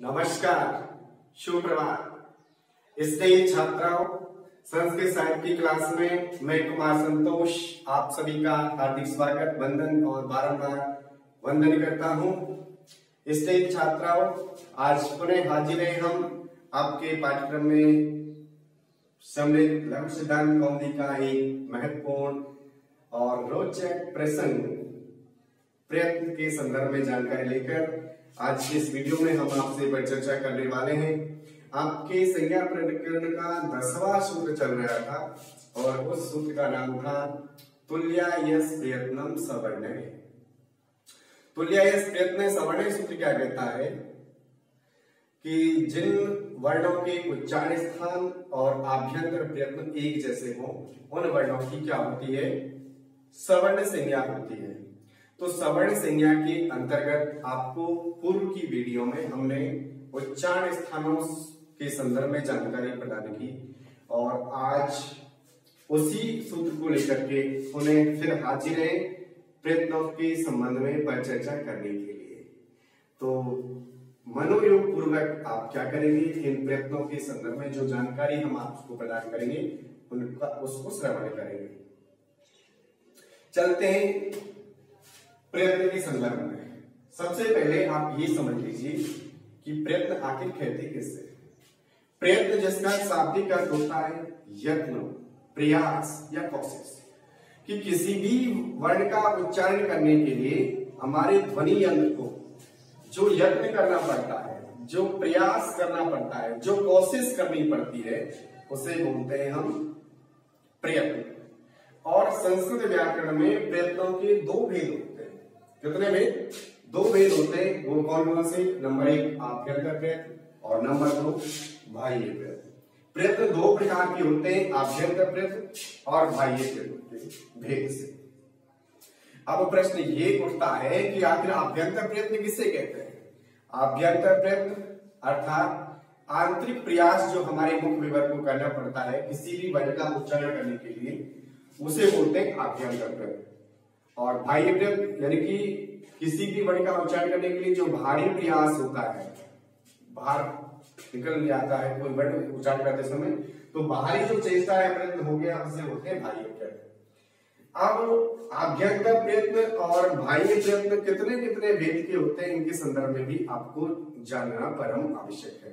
नमस्कार, शुभ प्रभात। स्नेही छात्राओं, संस्कृत साहित्य की क्लास में मैं कुमार संतोष, आप सभी का हार्दिक स्वागत, वंदन और बारंबार वंदन करता हूँ। स्नेही छात्राओं, आज पुनः हाजिर है हम आपके पाठ्यक्रम में सम्मिलित लघु सिद्धांत कौमुदी का एक महत्वपूर्ण और रोचक प्रसंग प्रयत्न के संदर्भ में जानकारी लेकर आज के इस वीडियो में हम आपसे परिचर्चा करने वाले हैं। आपके संज्ञा प्रकरण का दसवां सूत्र चल रहा था और उस सूत्र का नाम था तुल्या प्रयत्नम सवर्ण। तुल्या प्रयत्न सवर्ण सूत्र क्या कहता है? कि जिन वर्णों के उच्चारण स्थान और आभ्यंतर प्रयत्न एक जैसे हो, उन वर्णों की क्या होती है? सवर्ण संज्ञा होती है। तो सवर्ण संज्ञा के अंतर्गत आपको पूर्व की वीडियो में हमने उच्चारण स्थानों के संदर्भ में जानकारी प्रदान की और आज उसी सूत्र को लेकर के उन्हें फिर हाजिर है प्रयत्नों के संबंध में परिचर्चा करने के लिए। तो मनोयोग पूर्वक आप क्या करेंगे? इन प्रयत्नों के संदर्भ में जो जानकारी हम आपको प्रदान करेंगे, उनका उसको श्रवण करेंगे। चलते हैं प्रयत्न के संदर्भ में। सबसे पहले आप ये समझ लीजिए कि प्रयत्न आखिर कहते किससे? प्रयत्न जिसका शाब्दिक अर्थ होता है यत्न, प्रयास या कोशिश कि किसी भी वर्ण का उच्चारण करने के लिए हमारे ध्वनि यंत्र को जो यत्न करना पड़ता है, जो प्रयास करना पड़ता है, जो कोशिश करनी पड़ती है, उसे बोलते हैं हम प्रयत्न। और संस्कृत व्याकरण में प्रयत्नों के दो भेद होते कितने भेद दो भेद होते हैं। वो कौन कौन से? नंबर एक आभ्यंतर प्रयत्न और नंबर दो बाह्य प्रयत्न। प्रयत्न दो प्रकार के होते हैं, आभ्यंतर प्रयत्न और बाह्य प्रयत्न के भेद से। अब प्रश्न ये उठता है कि आखिर आभ्यंतर प्रयत्न किसे कहते हैं? आभ्यंतर प्रयत्न, अर्थात आंतरिक प्रयास जो हमारे मुख विवर को करना पड़ता है, किसी भी वर्ण का उच्चारण करने के लिए, उसे बोलते हैं आभ्यंतर प्रयत्न। और प्रयत्न यानी कि किसी भी वर्ण का उच्चारण करने के लिए जो भारी प्रयास होता है, बाहर निकल जाता है, कोई वर्ण उच्चारण करते समय तो बाहरी जो चेष्टा है प्रयत्न हो गया, उसे होते हैं प्रयत्न अब आभ्यंतर प्रयत्न और बाह्य प्रयत्न कितने कितने भेद के होते हैं, इनके संदर्भ में भी आपको जानना परम आवश्यक है।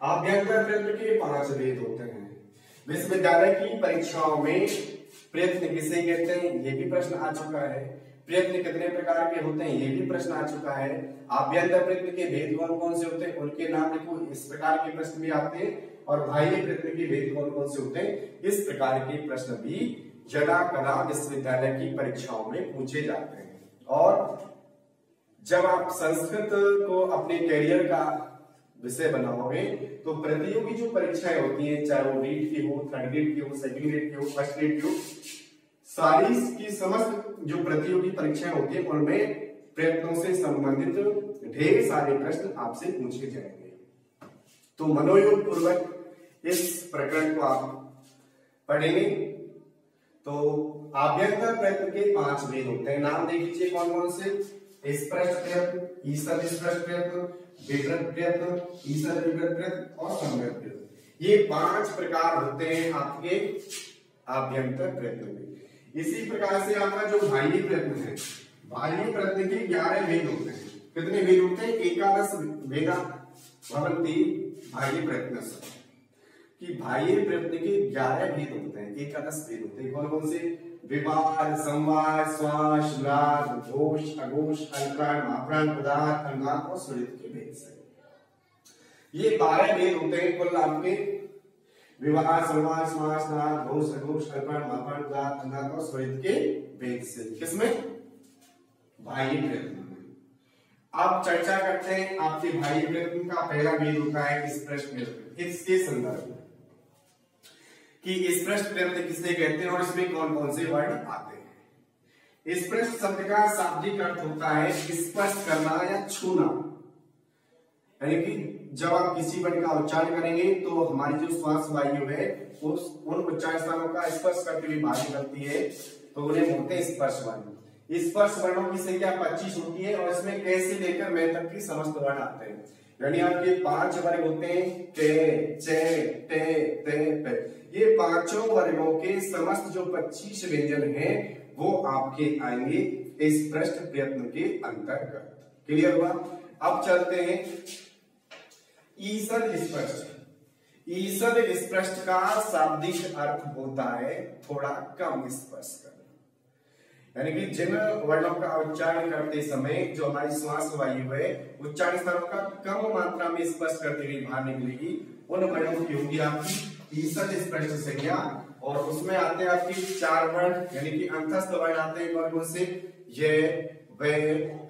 आभ्यंतर प्रयत्न के पाँच भेद होते हैं। विश्वविद्यालय की परीक्षाओं में प्रयत्न किसे कहते हैं? ये भी प्रश्न आ चुका है। प्रयत्न कितने प्रकार के होते हैं? ये भी प्रश्न आ चुका है। आभ्यंतर प्रयत्न के भेद कौन कौन से होते हैं? उनके नाम लिखो। इस प्रकार के प्रश्न भी आते हैं और बाह्य प्रयत्न के भेद कौन कौन से होते हैं? इस प्रकार के प्रश्न भी जदा कदा विश्वविद्यालय की परीक्षाओं में पूछे जाते हैं। और जब आप संस्कृत को अपने करियर का विषय बनाओगे तो प्रतियोगी जो परीक्षाएँ होती हैं, चाहे वो नीट की हो, थर्ड ग्रेड की हो, सेकंड ग्रेड की हो, फ़र्स्ट ग्रेड की हो, सारी की समस्त जो प्रतियोगी परीक्षाएँ होती है, उनमें प्रयत्नों से संबंधित ढेर सारे प्रश्न आपसे पूछे जाएँगे। तो मनोयोग पूर्वक इस प्रकरण को आप पढ़ेंगे। तो आभ्यंतर प्रयत्न के पाँच भेद होते हैं। नाम देख लीजिए कौन कौन से स्पष्ट प्रयत्न ईसर स्पष्ट प्रयत्न प्रयत्न ईसर प्रयत्न और संगत ये पाँच प्रकार होते हैं आपके आभ्यंतर प्रयत्न के इसी प्रकार से आपका जो बाह्य प्रयत्न है, बाह्य प्रयत्न के ग्यारह भेद होते हैं। कितने भेद होते हैं? एकादश भेदा, भवंती, बाह्य प्रयत्न कि बाह्य प्रयत्न के ग्यारह भेद होते हैं, एकादश भेद होते हैं। कौन कौन से? विवाद, संवाद श्वास लाद घोष, अघोष अंतराण महाप्राण, पदार्थ अंगात और सुरित के भेद से। ये बारह भेद होते हैं कुल आपके विवाह संवाद श्वास लाद घोष, अघोष अंतराण महाप्राण, पदार्थ अंगात और सुरित के भेद से। किसमें? बाह्य प्रयत्न आप चर्चा करते हैं आपके भाई प्रयत्न का पहला भेद होता है इस प्रश्न इसके संदर्भ में? कि प्रश्न प्रयत्न किसे कहते हैं और इसमें कौन कौन से वर्ड आते हैं? प्रश्न शब्द का शाब्दिक अर्थ होता है स्पर्श करना या छूना। यानी कि जब आप किसी वर्ड का उच्चारण करेंगे तो हमारी जो श्वास वायु है, उस, उन उच्चारण स्थानों का स्पर्श करते हुए बाहर निकलती है तो उन्हें बोलते हैं स्पर्श वायु स्पर्श वर्णों की संख्या 25 होती है और इसमें कैसे लेकर मैं तक की समस्त वर्ण आते हैं। यानी आपके पाँच वर्ग होते हैं के चे, टे, ते, पे। ये पाँचों वर्गों के समस्त जो 25 व्यंजन हैं, वो आपके आएँगे इस प्रश्न प्रयत्न के अंतर्गत। क्लियर हुआ? अब चलते हैं। ईसद स्पष्ट। ईसद स्पष्ट का शाब्दिक अर्थ होता है थोड़ा कम स्पष्ट। यानी कि जिन वर्णों का उच्चारण करते समय जो हमारी श्वास वायु है, उच्चारण स्थानों का कम मात्रा में स्पष्ट करते हुए बाहर निकलेगी। उन वर्णों की होगी आपकी ईसद स्पष्ट संज्ञा और उसमें आते हैं आपकी चार वर्ण, यानी कि अंतस्थ वर्ण आते हैं वर्गों से? ये, वे,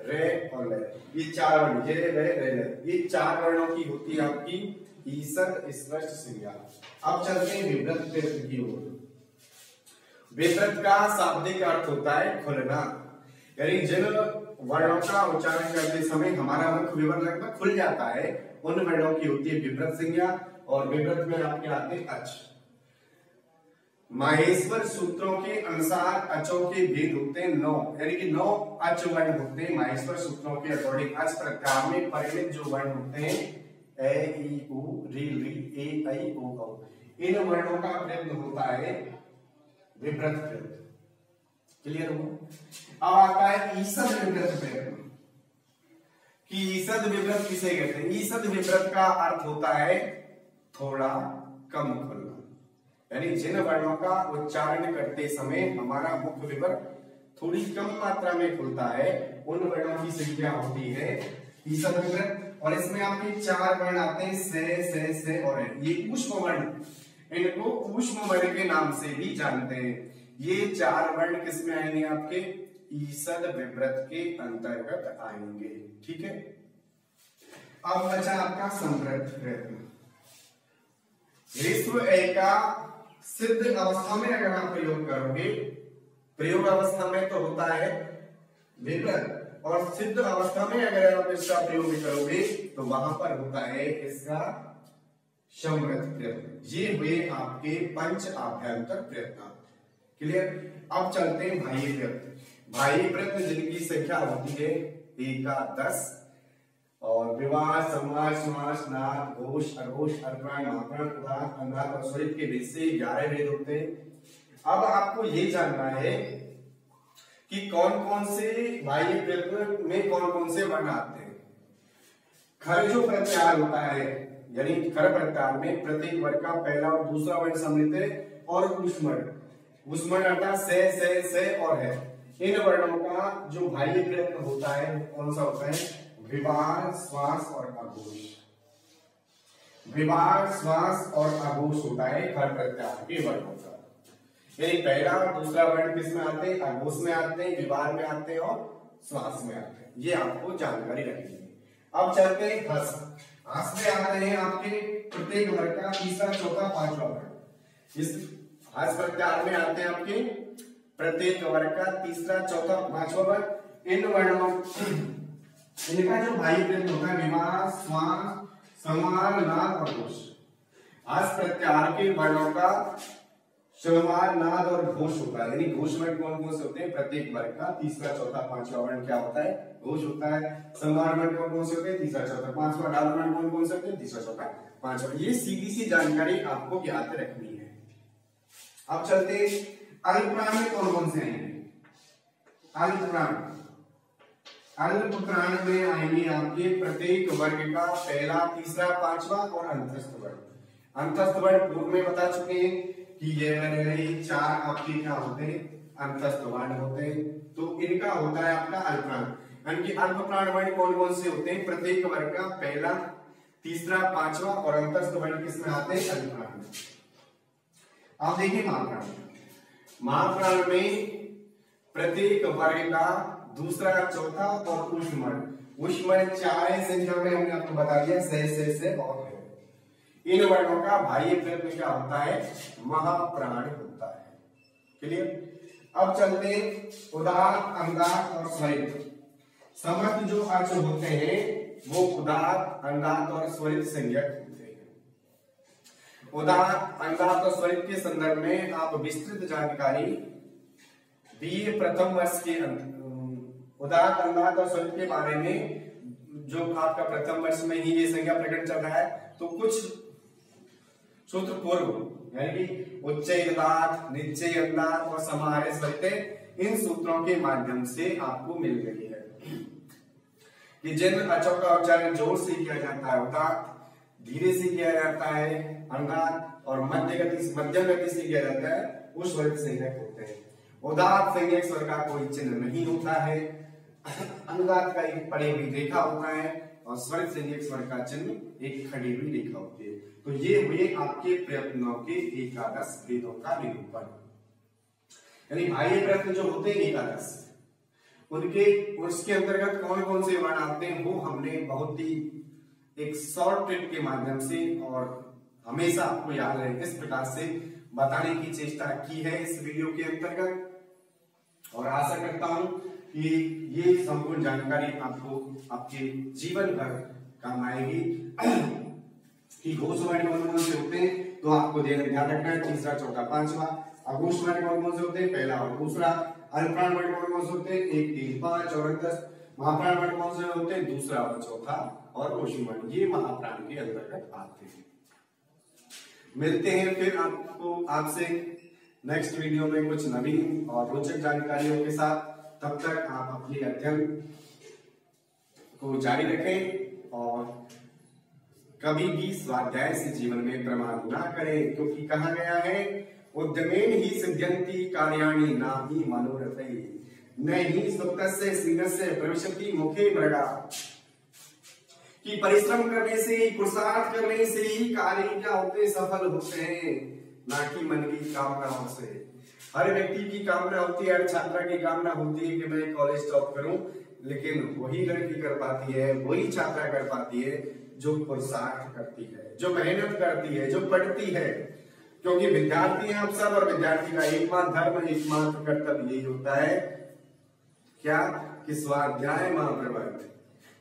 रे और ले ये चार वर्ण, ये वे रे ले ये चार वर्णों की होती है आपकी ईसद स्पष्ट संज्ञा। अब चलते हैं विवृत की ओर। विवृत का शाब्दिक अर्थ होता है खुलना। यानी जिन वर्णों का उच्चारण करते समय हमारा मुख विवर लगभग खुल जाता है, उन वर्णों की होती है विवृत संज्ञा और विवृत में आपके आते अच। माहेश्वर सूत्रों के अनुसार अचों के भेद होते हैं नौ। यानी कि नौ अच वर्ण होते हैं, माहेश्वर सूत्रों के अकॉर्डिंग अच प्रकार में परिमित जो वर्ण होते हैं, ए, ई, उ, री री, ए, आई, ओ इन वर्णों का प्रयत्न होता है विभ्रत प्रयत्न क्लियर हो अब आता है ईसद विभ्रत प्रयत्न कि ईसद विभ्रत किसे कहते हैं? ईसद विभ्रत का अर्थ होता है थोड़ा कम खुलना यानी जिन वर्णों का उच्चारण करते समय हमारा मुख विवर थोड़ी कम मात्रा में खुलता है, उन वर्णों की संख्या होती है ईसद विभ्रत और इसमें आपके चार वर्ण आते हैं, से से से और ये ऊष्म वर्ण। इनको ऊष्म वर्ण के नाम से भी जानते हैं। ये चार वर्ण किसमें आएँगे आपके? ईसद विव्रत के अंतर्गत आएँगे। ठीक है? अब बचा आपका समृद्ध प्रयत्न। ऋस्व एका सिद्ध अवस्था में अगर आप प्रयोग करोगे, प्रयोग अवस्था में तो होता है विव्रत, और सिद्ध अवस्था में अगर आप इसका प्रयोग करोगे तो वहाँ पर होता है इसका समृद्ध प्रयत्न ये हुए आपके पंच आभ्यंतर प्रयत्न। क्लियर अब चलते हैं भाई प्रयत्न भाई प्रयत्न जिनकी संख्या होती है एकादश। और विवाह समाज समास नाथ घोष, अघोष, अर्पण महाप्रण उदार अंधार और स्वरित के भेद से ग्यारह भेद होते हैं। अब आपको ये जानना है कि कौन कौन से बाह्य प्रयत्न में कौन कौन से वर्ण आते हैं। खर जो प्रत्यार होता है यानी खर प्रत्यार में प्रत्येक वर्ग का पहला और दूसरा वर्ण सम्मिलित है और उष्मण उष्मण अर्थात से से से और है। इन वर्णों का जो बाह्य प्रयत्न होता है, कौन सा होता है? विवाह श्वास और आघोष विवाह श्वास और आघोष होता है खर प्रत्यार के वर्णों का। यानी पहला और दूसरा वर्ण किसमें आते हैं? आघोष में आते हैं विवाह में आते हैं और श्वास में आते हैं। ये आपको जानकारी रखनी है। अब चलते हैं हस में आ रहे हैं आपके प्रत्येक वर्ग का तीसरा, चौथा, पांचवा वर्ण इस हस प्रत्यार में आते हैं आपके प्रत्येक वर्ग का तीसरा, चौथा, पांचवा वर्ग। इन वर्णों इनका जो भाई प्रयत्न होता है विवाह श्वास समार नाद और घोष। आज प्रत्यार के वर्णों का श्रवार नाद और घोष होता है यानी घोष वर्ण कौन कौन से होते हैं? प्रत्येक वर्ग का तीसरा, चौथा, पांचवा वर्ण क्या होता है? घोष होता है। संवार वर्ण कौन कौन से होते हैं? तीसरा चौथा। पांचवा डाल वर्ण कौन कौन से होते हैं? तीसरा चौथा। पांचवा। ये सीधी सी जानकारी आपको याद रखनी है। अब चलते अल्पप्राण में कौन कौन से आएँगे अल्पप्राण। अल्पप्राण में आएँगे आपके प्रत्येक वर्ग का पहला, तीसरा, पांचवा और अंतस्थ वर्ग। अंतस्थ वर्ग पूर्व में बता चुके हैं कि ये मैंने चार आपके क्या होते हैं? अंतस्थ वर्ण होते हैं। तो इनका होता है आपका अल्पप्राण। यानी कि अल्प प्राण वर्ण कौन कौन से होते हैं? प्रत्येक वर्ग का पहला, तीसरा, पांचवा और अंतस्थ वर्ण किसमें आते हैं? अल्पप्राण में। आप देखिए महाप्राण। महाप्राण में प्रत्येक वर्ग का दूसरा, चौथा और उष्मण। उष्मण चार संख्या में हमने आपको बता दिया, से से से और इन वर्णों का भाई प्रयत्न क्या होता है? महाप्राण होता है। क्लियर? अब चलते उदार अंगात और स्वरित समर्थ जो अर्थ होते हैं, वो उदात अंगात और स्वरित संज्ञक होते हैं। उदार अंगात और स्वरित के संदर्भ में आप विस्तृत जानकारी बीए प्रथम वर्ष के उदात अंदात और स्वरूप के बारे में जो आपका प्रथम वर्ष में ही ये संज्ञा प्रकट चल रहा है तो कुछ सूत्र पूर्व, यानी कि उच्च निश्चय अंदात और समारे सत्य इन सूत्रों के माध्यम से आपको मिल गई है। कि जिन अचों का उच्चारण ज़ोर से किया जाता है उदात धीरे से किया जाता है, अंगात और मध्य गति मध्यम गति से किया जाता है उस वर्ग संज्ञक होते हैं। उदात संज्ञक स्वर का कोई चिन्ह नहीं होता है। अनुदात का एक पड़ी हुई रेखा होता है और स्वर संज्ञक स्वर का चिन्ह एक खड़ी हुई रेखा होती है। तो ये हुए आपके प्रयत्नों के एकादश वेदों का निरूपण। यानी बाह्य प्रयत्न जो होते हैं एकादश उनके, उसके अंतर्गत कौन कौन से वर्ण आते हैं, वो हमने बहुत ही एक शॉर्ट ट्रिक के माध्यम से और हमेशा आपको याद रहे, इस प्रकार से बताने की चेष्टा की है इस वीडियो के अंतर्गत। और आशा करता हूँ कि ये संपूर्ण जानकारी आपको आपके जीवन भर काम आएगी। कि घोषवाणी कौन कौन से होते हैं तो आपको ध्यान रखना है, तीसरा, चौथा, पांचवा। अघोषवाणी कौन कौन से होते हैं, पहला और दूसरा। अल्प्राण वर्ण कौन कौन से होते हैं? एक तीन पाँच और दस। महाप्राण वर्ण कौन से होते हैं? दूसरा और चौथा और वर्ण ये महाप्राण के अंतर्गत आते हैं। मिलते हैं फिर आपको आपसे नेक्स्ट वीडियो में कुछ नवीन और रोचक जानकारियों के साथ। तब तक आप अपने अध्ययन को जारी रखें और कभी भी स्वाध्याय से जीवन में प्रमाण ना करें। क्योंकि कहा गया है उद्यमेन ही सिद्ध्यंती कार्याणी ना ही मनोरथ। न ही सुप्तस्य, सिंहस्य प्रविशति मुखे मृगा। कि परिश्रम करने से ही, पुरुषार्थ करने से ही कार्य क्या होते सफल होते हैं। ना कि मन की कामनाओं से हर व्यक्ति की कामना होती है, हर छात्रा की कामना होती है कि मैं कॉलेज टॉप करूँ, लेकिन वही लड़की कर पाती है, वही छात्रा कर पाती है, जो पुरुषार्थ करती है, जो मेहनत करती है, जो पढ़ती है। क्योंकि विद्यार्थी हैं आप सब, और विद्यार्थी का एकमात्र धर्म एकमात्र कर्तव्य यही होता है। क्या? कि स्वाध्याय महाप्रवर्त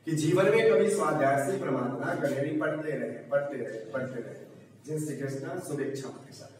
कि जीवन में कभी स्वाध्याय से प्रमाण ना करें पढ़ते रहे पढ़ते रहे पढ़ते रहे। जय श्री कृष्ण शुभेच्छा के साथ।